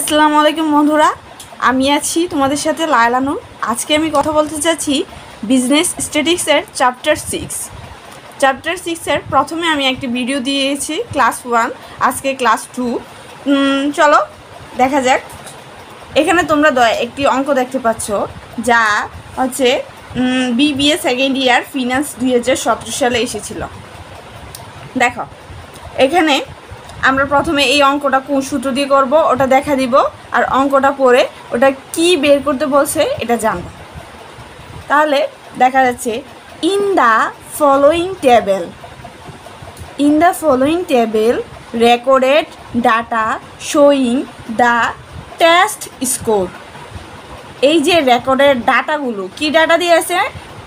আসসালামু আলাইকুম বন্ধুরা, আমি আছি তোমাদের সাথে লায়লানুর আজকে আমি কথা বলতে চাচ্ছি বিজনেস স্ট্যাটিক্সের চ্যাপ্টার সিক্স চ্যাপ্টার সিক্সের প্রথমে আমি একটি ভিডিও দিয়েছি ক্লাস ওয়ান আজকে ক্লাস টু চলো, দেখা যাক। এখানে তোমরা দয়া, একটি অঙ্ক দেখতে পাচ্ছ, যা হচ্ছে বিবিএ সেকেন্ড ইয়ার ফিনান্স দুই হাজার সতেরো সালে এসেছিল। দেখো, এখানে আমরা প্রথমে এই অঙ্কটা কোন সূত্র দিয়ে করব, ওটা দেখা দিব, আর অঙ্কটা পরে ওটা কি বের করতে বলছে এটা জানব। তাহলে দেখা যাচ্ছে in the following table in the following table recorded data showing the test score এই যে রেকর্ডের ডাটাগুলো কি ডাটা দিয়ে আছে?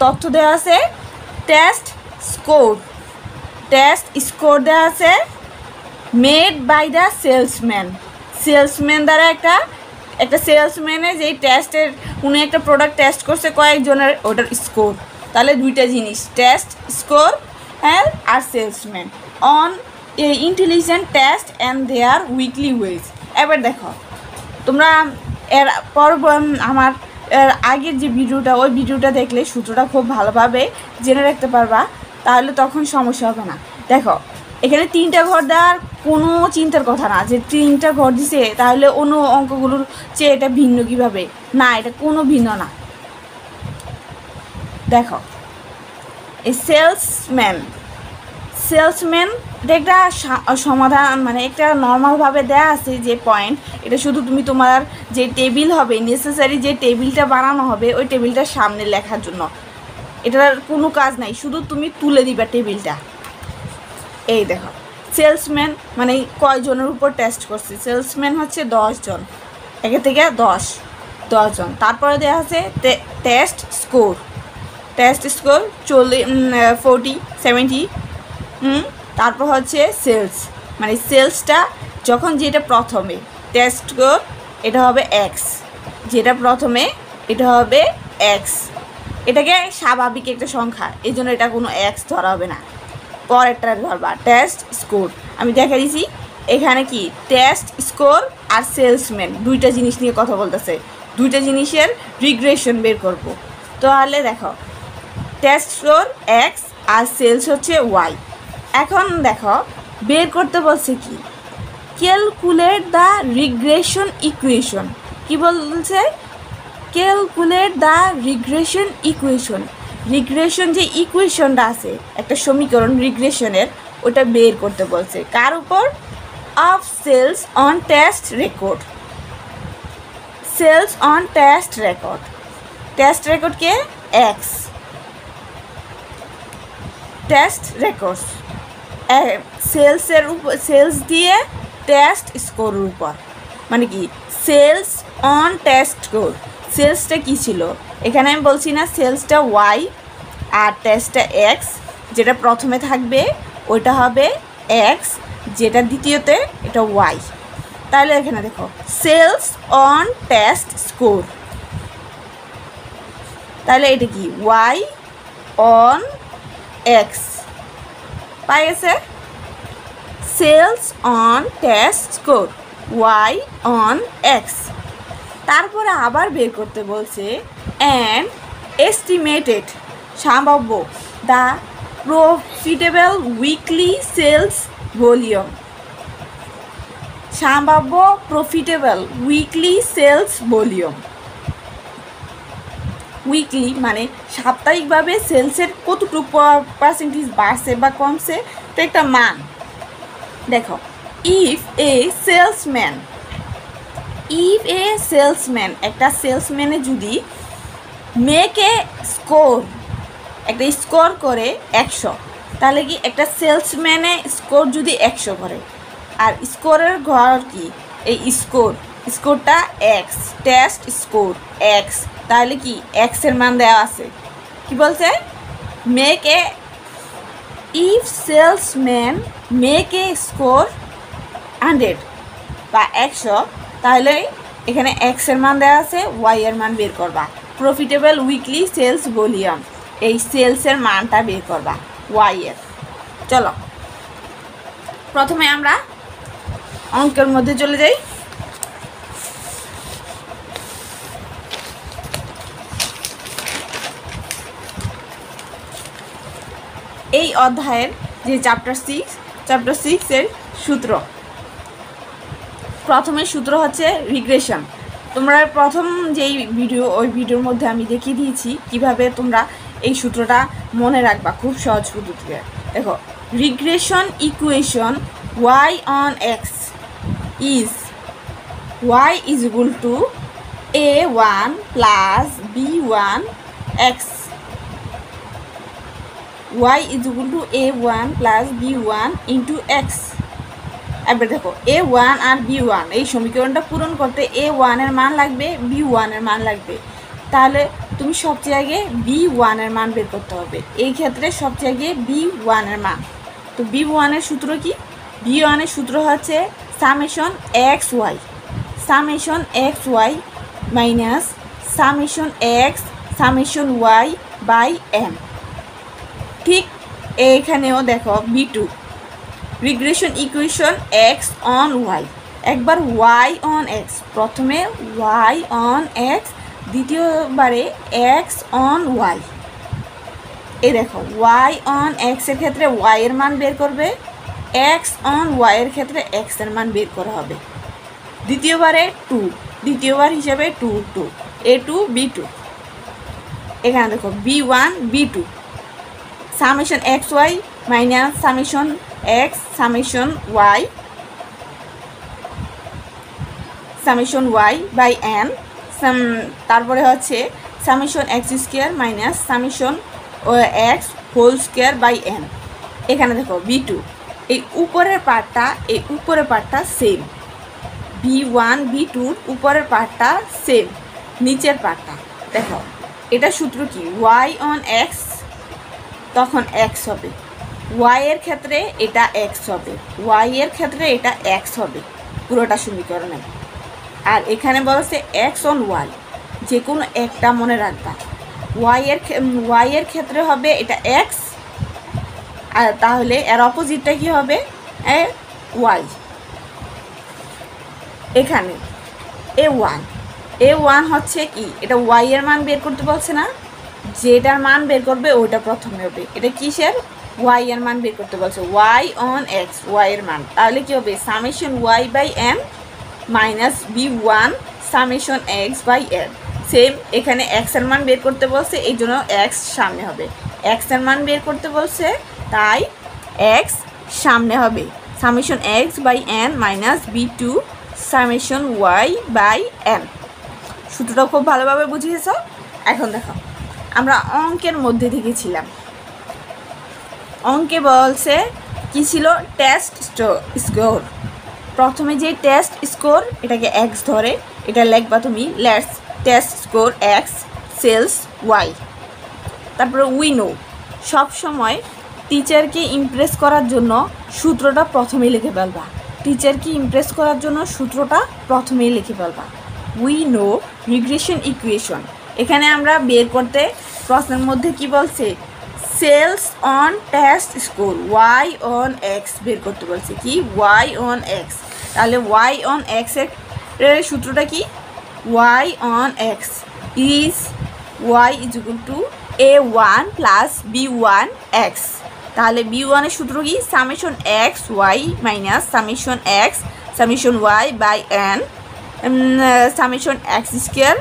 তথ্য দেওয়া আছে টেস্ট স্কোর টেস্ট স্কোর দেওয়া আছে made by the salesman salesman দ্বারা একটা একটা সেলসম্যানে যেই টেস্টের উনি একটা প্রোডাক্ট টেস্ট করছে কয়েকজনের ওটার স্কোর তাহলে দুইটা জিনিস টেস্ট স্কোর হ্যাঁ আর salesman on a intelligent test and their weekly wage এবার দেখো, তোমরা এর পর আমার এর আগের যে ভিডিওটা, ওই ভিডিওটা দেখলে সূত্রটা খুব ভালোভাবে জেনে রাখতে পারবা, তাহলে তখন সমস্যা হবে না। দেখো এখানে তিনটা ঘর দেওয়ার কোনো চিন্তার কথা না। যে তিনটা ঘর দিছে, তাহলে অন্য অঙ্কগুলোর চেয়ে এটা ভিন্ন কীভাবে? না, এটা কোনো ভিন্ন না। দেখো এই সেলসম্যান সেলসম্যান এটা একটা সমাধান মানে একটা নর্মালভাবে দেয়া আছে যে পয়েন্ট এটা শুধু তুমি তোমার যে টেবিল হবে নেসেসারি যে টেবিলটা বানানো হবে, ওই টেবিলটার সামনে লেখার জন্য। এটার কোনো কাজ নাই, শুধু তুমি তুলে দিবা টেবিলটা এই দেখো। সেলসম্যান মানে কয়জনের উপর টেস্ট করছে? সেলসম্যান হচ্ছে জন একে থেকে দশ, দশজন। তারপরে দেওয়া আছে টেস্ট স্কোর টেস্ট স্কোর চল্লিশ ফোরটি সেভেন্টি তারপর হচ্ছে সেলস মানে সেলসটা যখন যেটা প্রথমে টেস্ট স্কোর এটা হবে এক্স যেটা প্রথমে এটা হবে এক্স এটাকে স্বাভাবিক একটা সংখ্যা এই জন্য এটা কোনো এক্স ধরা হবে না। পরেরটা ধরবা টেস্ট স্কোর আমি দেখা দিছি, এখানে কি? টেস্ট স্কোর আর সেলসম্যান দুইটা জিনিস নিয়ে কথা বলতেছে। দুইটা জিনিসের রিগ্রেশন বের করব। তাহলে দেখো টেস্ট স্কোর এক্স আর সেলস হচ্ছে ওয়াই এখন দেখো, বের করতে বলছে কি? ক্যালকুলেট দ্য রিগ্রেশন ইকুয়েশন কি বলছে? Calculate the regression equation regression যে ইকুয়েশনটা আছে, একটা সমীকরণ রিগ্রেশনের, ওটা বের করতে বলছে। কার উপর? Of sales on test record sales on test record test রেকর্ডকে এক্স টেস্ট রেকর্ডস সেলসের উপর সেলস দিয়ে টেস্ট স্কোরের উপর। মানে কি? সেলস অন টেস্ট স্কোর সেলসটা কী ছিল? এখানে আমি বলছি না সেলসটা ওয়াই আর টেস্টটা এক্স যেটা প্রথমে থাকবে, ওইটা হবে এক্স যেটা দ্বিতীয়তে এটা ওয়াই তাহলে এখানে দেখো সেলস অন টেস্ট স্কোর তাহলে এটা কি? ওয়াই অন এক্স পাই গেছে? Sales on test score Y on X তারপরে আবার বের করতে বলছে অ্যান্ড এস্টিমেটেড সম্ভাব্য the profitable weekly sales volume সম্ভাব্য profitable weekly sales volume weekly মানে সাপ্তাহিকভাবে সেলসের কতটুকু পার্সেন্টেজ বাড়ছে বা কমছে, তো একটা মান। দেখো if a salesman if a salesman একটা সেলসম্যানে যদি মেয়েকে স্কোর একটা স্কোর করে একশো, তাহলে কি একটা সেলসম্যানে স্কোর যদি একশো করে? আর স্কোরের ঘর কি? এই স্কোর স্কোরটা এক্স টেস্ট স্কোর এক্স তাহলে কি এক্সের মান দেওয়া আছে? কি বলছে? মেয়েকে ইফ সেলসম্যান মেয়েকে স্কোর হান্ড্রেড বা একশো তাহলে এখানে এক্সের মান দেওয়া আছে ওয়াই এর মান বের করবা। প্রফিটেবল উইকলি সেলস ভলিউম এই সেলসের মানটা বের করবা ওয়াই এর। চলো, প্রথমে আমরা অঙ্কের মধ্যে চলে যাই। এই অধ্যায়ের যে চ্যাপ্টার সিক্স চ্যাপ্টার সিক্সের সূত্র প্রথমে সূত্র হচ্ছে রিগ্রেশন তোমরা প্রথম যেই ভিডিও ওই ভিডিওর মধ্যে আমি দেখিয়ে দিয়েছি কীভাবে তোমরা এই সূত্রটা মনে রাখবা খুব সহজ পদ্ধতিতে। দেখো regression equation Y on X is Y is equal to A one plus B one X Y is equal to A one plus B one into X এবার দেখো এ ওয়ান আর বি ওয়ান এই সমীকরণটা পূরণ করতে এ ওয়ানের মান লাগবে বি ওয়ানের মান লাগবে। তাহলে তুমি সবচেয়ে আগে বি ওয়ানের মান বের করতে হবে। এই ক্ষেত্রে সবচেয়ে আগে বি ওয়ানের মান। তো বি ওয়ানের সূত্র কি? বি ওয়ানের সূত্র হচ্ছে summation X Y summation X Y minus summation X summation Y by M ঠিক এইখানেও দেখো B two regression equation X on Y একবার ওয়াই অন এক্স প্রথমে ওয়াই অন এক্স দ্বিতীয়বারে এক্স অন ওয়াই এই দেখো ওয়াই অন এক্সের ক্ষেত্রে ওয়াই এর মান বের করবে এক্স অন ওয়াই এর ক্ষেত্রে এক্সের মান বের করা হবে। দ্বিতীয়বারে টু দ্বিতীয়বার হিসাবে two two A two B two এখানে দেখো B one B two summation X Y minus summation X summation Y summation Y by N তারপরে হচ্ছে summation X square minus summation X whole square by N. এখানে দেখো B two, এই উপরের পার্টটা, এই উপরের পার্টটা সেম। বি ওয়ান, বি টুর উপরের পার্টটা সেম, নিচের পার্টটা। দেখো, এটা সূত্র কি? ওয়াই অন এক্স, তখন এক্স হবে। ওয়াই এর ক্ষেত্রে এটা এক্স হবে। ওয়াইয়ের ক্ষেত্রে এটা এক্স হবে পুরোটা সমীকরণে। আর এখানে বলছে এক্স অন ওয়াই যে কোনো একটা মনে রাখবা। ওয়াই ওয়াইয়ের ওয়াই ক্ষেত্রে হবে এটা এক্স আর তাহলে এর অপোজিটটা কি হবে? এ ওয়াই এখানে এ ওয়ান এ ওয়ান হচ্ছে কি? এটা ওয়াইয়ের মান বের করতে বলছে না? যেটার মান বের করবে ওইটা প্রথমে হবে। এটা কিসের? ওয়াই এর মান বের করতে বলছে। ওয়াই অন এক্স ওয়াই এর মান। তাহলে কি হবে? Summation y by m minus b one summation x by m same এখানে এক্সের মান বের করতে বলছে, এই জন্য এক্স সামনে হবে। এক্সের মান বের করতে বলছে, তাই এক্স সামনে হবে। Summation x by n minus b two summation y by n সূত্রটা খুব ভালোভাবে বুঝিয়েছ এখন দেখো, আমরা অঙ্কের মধ্যে থেকে ছিলাম। অঙ্কে বলছে, কি ছিল টেস্ট স্কোর প্রথমে যে টেস্ট স্কোর এটাকে এক্স ধরে, এটা লেখবা তুমি let's test score x sales y তারপরে উইনো সব সময় টিচারকে ইমপ্রেস করার জন্য সূত্রটা প্রথমেই লিখে ফেলবা। টিচারকে ইমপ্রেস করার জন্য সূত্রটা প্রথমেই লিখে ফেলবা। উই নো রিগ্রেশন ইকুয়েশন এখানে আমরা বের করতে প্রশ্নের মধ্যে কি বলছে? Sales on test score, y on x, বের করতে বলছে কি? Y on x. তাহলে ওয়াই অন এক্সের সূত্রটা কি? Y on x is y is equal to a one plus b one x. তাহলে বি ওয়ানের সূত্র কি? Summation x y minus summation x, summation y by n summation x square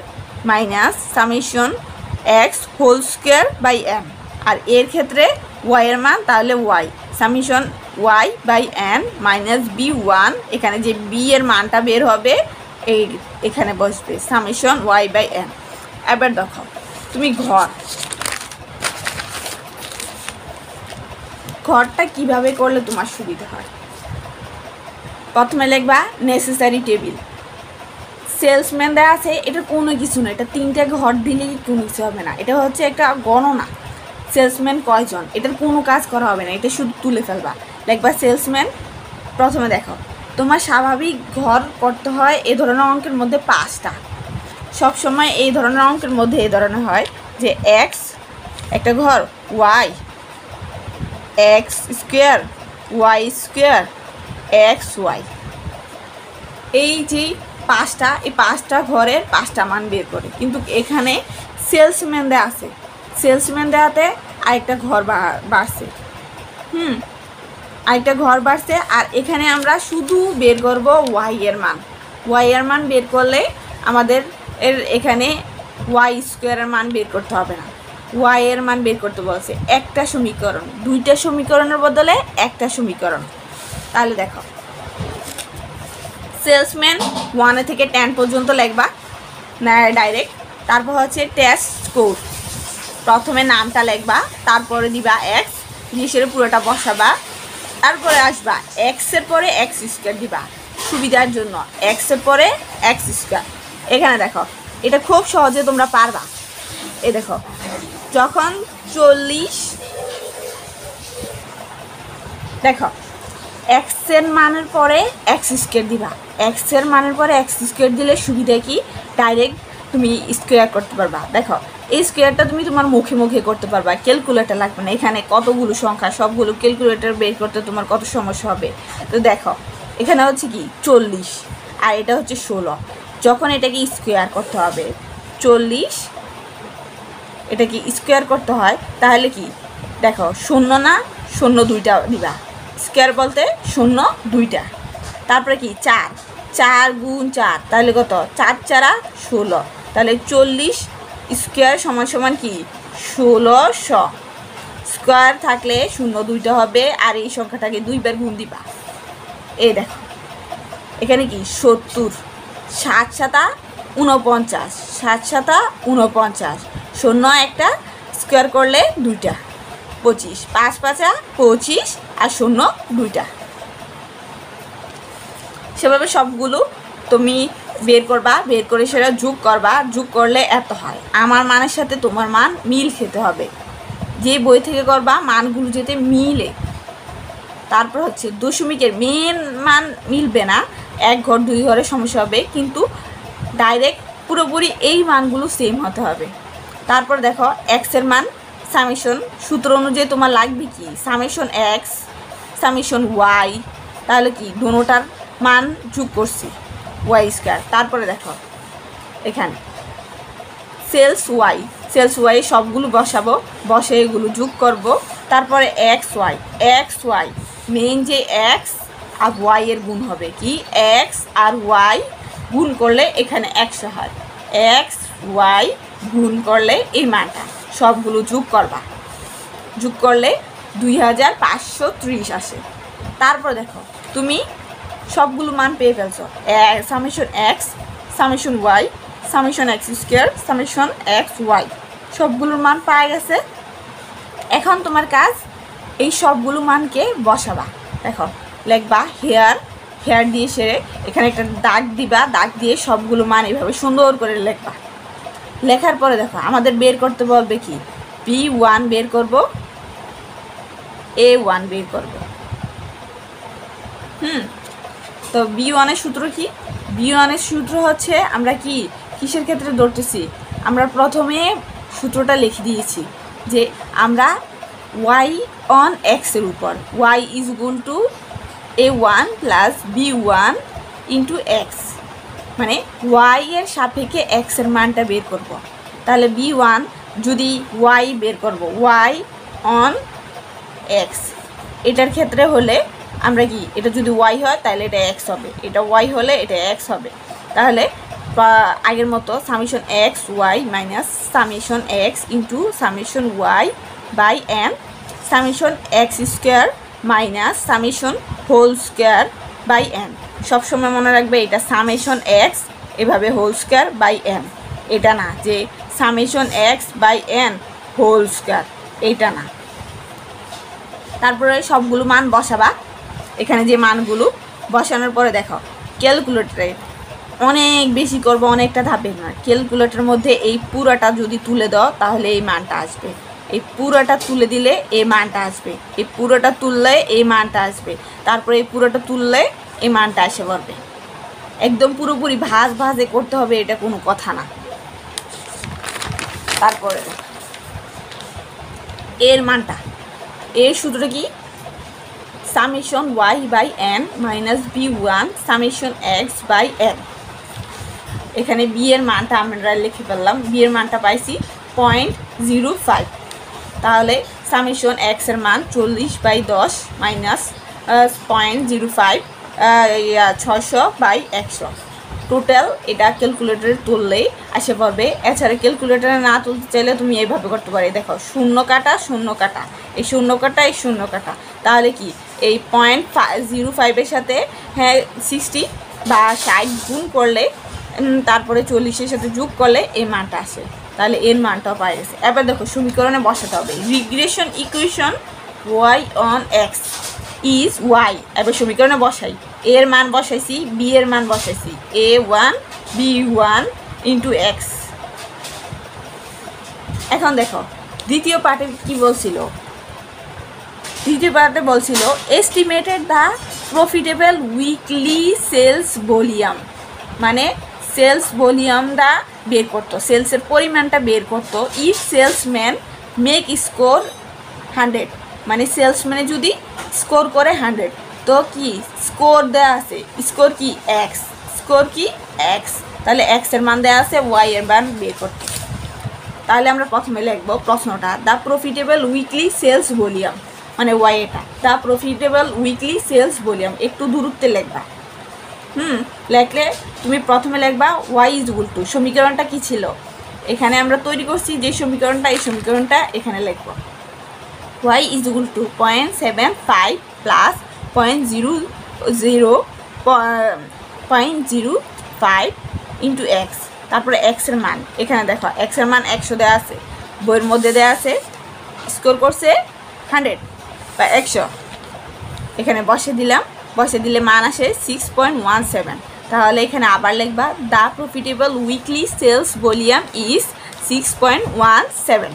minus summation x whole square by m আর এর ক্ষেত্রে y এর মান, তাহলে y summation y by n minus b one এখানে যে বি এর মানটা বের হবে, এই এখানে বসবে। সামেশন ওয়াই বাই এন এবার দেখো, তুমি ঘর। ঘরটা কীভাবে করলে তোমার সুবিধা হয়? প্রথমে লিখবা নেসেসারি টেবিল সেলসম্যান দেওয়া আছে, এটা কোনো কিছু না, এটা তিনটে ঘর দিলে কোনো কিছু হবে না। এটা হচ্ছে একটা গণনা। সেলসম্যান কয়জন? এটার কোনো কাজ করা হবে না, এটা শুধু তুলে ফেলবা। লিখবা সেলসম্যান প্রথমে দেখো, তোমার স্বাভাবিক ঘর করতে হয় এ ধরনের অঙ্কের মধ্যে পাঁচটা। সব সময় এই ধরনের অঙ্কের মধ্যে এই ধরনের হয় যে এক্স একটা ঘর y x square y square x y এই যে পাঁচটা, এই পাঁচটা ঘরের পাঁচটা মান বের করে। কিন্তু এখানে সেলসম্যান দেওয়া আছে। সেলসম্যান দেওয়াতে আরেকটা ঘর বাড়ছে। হুম, আরেকটা ঘর বাড়ছে আর এখানে আমরা শুধু বের করব ওয়াই এর মান। ওয়াই এর মান বের করলে আমাদের এর এখানে ওয়াই স্কোয়ারের মান বের করতে হবে না। ওয়াই এর মান বের করতে বলছে একটা সমীকরণ। দুইটা সমীকরণের বদলে একটা সমীকরণ। তাহলে দেখো। সেলসম্যান ওয়ানে থেকে টেন পর্যন্ত লিখবা। না ডাইরেক্ট তারপর হচ্ছে টেস্ট কোড প্রথমে নামটা লিখবা, তারপরে দিবা এক্স জিনিসের পুরোটা বসাবা, তারপরে আসবা এক্সের পরে এক্স স্কোয়ার দিবা, সুবিধার জন্য। এক্সের পরে এক্স স্কোয়ার এখানে দেখো, এটা খুব সহজে তোমরা পারবা। এ দেখো, যখন চল্লিশ, দেখো এক্সের মানের পরে এক্স স্কোয়ার দিবা। এক্সের মানের পরে এক্স স্কোয়ার দিলে সুবিধা কি? ডাইরেক্ট তুমি স্কোয়ার করতে পারবা। দেখো এই স্কোয়ারটা তুমি তোমার মুখে মুখে করতে পারবা ক্যালকুলেটার লাগবে না। এখানে কতগুলো সংখ্যা, সবগুলো ক্যালকুলেটার বের করতে তোমার কত সমস্যা হবে। তো দেখো, এখানে হচ্ছে কি, চল্লিশ, আর এটা হচ্ছে ষোলো। যখন এটাকে স্কোয়ার করতে হবে, চল্লিশ, এটাকে স্কোয়ার করতে হয়, তাহলে কি? দেখো, শূন্য না, শূন্য দুইটা দিবা স্কোয়ার বলতে শূন্য দুইটা। তারপরে কি? চার। চার গুণ চার, তাহলে কত? চার চারা ষোলো। তাহলে চল্লিশ স্কোয়ার সমান সমান কি? ষোলোশো স্কোয়ার থাকলে শূন্য দুইটা হবে, আর এই সংখ্যাটাকে দুইবার গুণ দিবা। এই দেখো। এখানে কি? সত্তর। সাত সাতা উনপঞ্চাশ সাত সাতা উনপঞ্চাশ শূন্য একটা, স্কোয়ার করলে দুইটা। পঁচিশ। পাঁচ পাঁচা, পঁচিশ, আর শূন্য দুইটা। সেভাবে সবগুলো তুমি বের করবা, বের করে সেটা যোগ করবা, যোগ করলে এত হয়। আমার মানের সাথে তোমার মান মিল খেতে হবে। যে বই থেকে করবা, মানগুলো যেতে মিলে। তারপর হচ্ছে দশমিকের মেন মান মিলবে না। এক ঘর, দুই ঘরের সমস্যা হবে, কিন্তু ডাইরেক্ট পুরোপুরি এই মানগুলো সেম হতে হবে। তারপর দেখো এক্সের মান সামেশন সূত্র অনুযায়ী তোমার লাগবে কি? সামেশন এক্স সামেশন ওয়াই তাহলে কি? দোনোটার মান যোগ করছি। Y square. তারপরে দেখো, এখানে। Sales Y. সেলস ওয়াই সবগুলো বসাবো, বসে এগুলো যোগ করব। তারপরে এক্স ওয়াই। এক্স ওয়াই মেইন যে এক্স আর ওয়াই এর গুণ হবে কি? এক্স আর ওয়াই গুণ করলে এখানে একশো হয়। এক্স ওয়াই গুণ করলে এই মানটা। সবগুলো যোগ করবা। যোগ করলে দুই হাজার পাঁচশো ত্রিশ আসে। তারপর দেখো, তুমি সবগুলো মান পেয়ে ফেলছো। Summation x summation y summation x square summation x y সবগুলোর মান পাওয়া গেছে। এখন তোমার কাজ এই সবগুলো মানকে বসাবা। দেখো, লেখবা হেয়ার হেয়ার দিয়ে সেরে এখানে একটা দাগ দিবা, দাগ দিয়ে সবগুলো মান এভাবে সুন্দর করে লেখবা। লেখার পরে দেখো, আমাদের বের করতে বলবে কি? পি ওয়ান বের করব এ ওয়ান বের করব। হুম তো বি ওয়ানের সূত্র কি? বি ওয়ানের সূত্র হচ্ছে আমরা কি কিসের ক্ষেত্রে ধরতেছি? আমরা প্রথমে সূত্রটা লিখে দিয়েছি যে আমরা ওয়াই অন এক্সের উপর y is equal to a one plus b one into x মানে ওয়াই এর সাপেক্ষে এক্সের মানটা বের করব। তাহলে বি ওয়ান যদি ওয়াই বের করব ওয়াই অন এক্স এটার ক্ষেত্রে হলে আমরা কি, এটা যদি ওয়াই হয়, তাহলে এটা এক্স হবে। এটা ওয়াই হলে এটা এক্স হবে। তাহলে আগের মতো summation x y minus summation x into summation y by m summation x square minus summation whole square by n সবসময় মনে রাখবে এটা সামেশন এক্স এভাবে হোল স্কোয়ার বাই এম এটা না, যে summation x by n whole square এইটা না। তারপরে সবগুলো মান বসাবা। এখানে যে মানগুলো বসানোর পরে দেখো ক্যালকুলেটরে অনেক বেশি করব, অনেকটা ধাপের না। ক্যালকুলেটরের মধ্যে এই পুরোটা যদি তুলে দাও, তাহলে এই মানটা আসবে। এই পুরোটা তুলে দিলে এই মানটা আসবে। এই পুরোটা তুললে এই মানটা আসবে। তারপরে এই পুরোটা তুললে এই মানটা এসে পড়বে। একদম পুরোপুরি ভাজ ভাজে করতে হবে, এটা কোনো কথা না। তারপরে এর মানটা, এর সূত্রটা কি? Summation y by n minus b one summation x by n. এখানে বি এর মানটা আমরা লিখে ফেললাম, বি এর মানটা পাইছি পয়েন্ট জিরো ফাইভ। তাহলে সামেশন এক্সের মান চল্লিশ বাই দশ মাইনাস পয়েন্ট জিরো ফাইভ ছশো বাই একশো। টোটাল এটা ক্যালকুলেটারে তুললেই আসে পড়বে এছাড়া ক্যালকুলেটারে না তুলতে চাইলে তুমি এইভাবে করতে পারি। দেখো, শূন্য কাটা শূন্য কাটা। এই শূন্য কাটা, এই শূন্য কাটা। তাহলে কি? এই পয়েন্ট জিরো ফাইভের সাথে হ্যাঁ সিক্সটি বা ষাট গুণ করলে তারপরে চল্লিশের সাথে যোগ করলে এই মানটা আসে। তাহলে এর মানটাও পাই গেছে। এবার দেখো, সমীকরণে বসাতে হবে। Regression equation y on x is y এবার সমীকরণে বসাই। এর মান বসাইছি বি এর মান বসাইছি। A one b one into x এখন দেখো, দ্বিতীয় পার্টে কি বলছিল? দ্বিতীয় বলছিল estimated the profitable weekly sales volume মানে সেলস ভলিউমটা বের করতো সেলসের পরিমাণটা বের করতো। If salesman make score hundred মানে সেলসম্যানে যদি স্কোর করে হান্ড্রেড তো কি? স্কোর দেওয়া আছে। স্কোর কি? এক্স স্কোর কি? এক্স তাহলে এক্সের মান দেওয়া আছে ওয়াই এর মান বের করতে। তাহলে আমরা প্রথমে লিখব প্রশ্নটা the profitable weekly sales volume মানে ওয়াই এটা the profitable weekly sales volume একটু দূরত্বে লিখবা। হুম, লেখলে তুমি প্রথমে লিখবা ওয়াই ইজ ইকুয়াল টু সমীকরণটা কি ছিল? এখানে আমরা তৈরি করছি যে সমীকরণটা, এই সমীকরণটা এখানে লিখব। Y is equal to point seven five plus point zero zero point zero five into x তারপরে এক্সের মান, এখানে দেখো এক্সের মান একশো দেওয়া আছে, বইয়ের মধ্যে দেওয়া আছে স্কোর করছে হান্ড্রেড বা একশো। এখানে বসে দিলাম। বসে দিলে মান আসে সিক্স পয়েন্ট ওয়ান সেভেন তাহলে এখানে আবার লিখবা the profitable weekly sales volume is six point one seven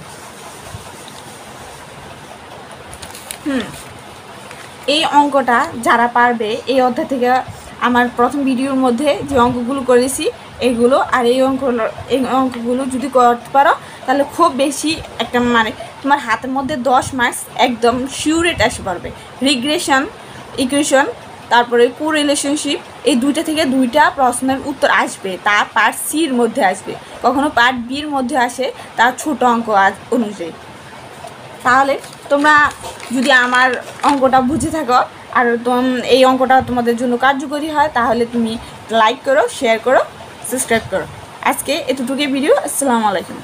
hmm. এই অঙ্কটা যারা পারবে, এই অধ্যায় থেকে আমার প্রথম ভিডিওর মধ্যে যে অঙ্কগুলো করেছি এগুলো আর এই অঙ্কগুলো এই অঙ্কগুলো যদি করতে পারো, তাহলে খুব বেশি একটা মানে তোমার হাতের মধ্যে দশ মার্কস একদম শিউরেট আসে পারবে রিগ্রেশন ইকুয়েশন তারপরে কো রিলেশনশিপ এই দুইটা থেকে দুইটা প্রশ্নের উত্তর আসবে, তা পার্ট সির মধ্যে আসবে। কখনো পার্ট বির মধ্যে আসে তার ছোট অঙ্ক অনুযায়ী। তাহলে তোমরা যদি আমার অঙ্কটা বুঝে থাকো, আর এই অঙ্কটা তোমাদের জন্য কার্যকরী হয়, তাহলে তুমি লাইক করো শেয়ার করো সাবস্ক্রাইব করো। আজকে এতটুকুই ভিডিও আসসালামু আলাইকুম।